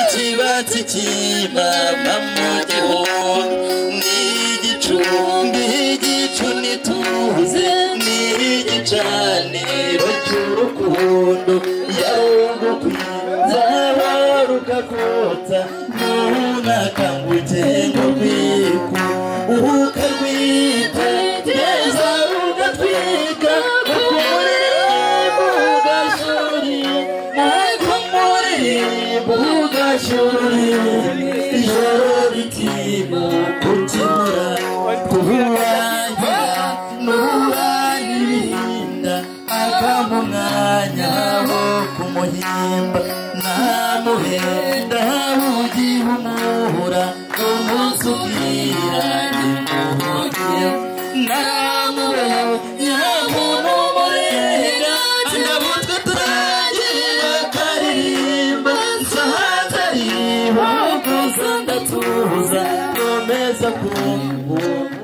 ikibatsi cy'imama mu gihumbi n'igicumbi igicu nituze n'igicaniro cy'urukundo yarugukwiza warukakota ntunakanguke ngo ugashuri ijoro ritima kutimura kuburangira n'uburangirinda akama umwanya wo kumuhimba. Namuhenda ugiye umuhura umunsi ubwira nimuhugire gusa ndatuza komeza kumva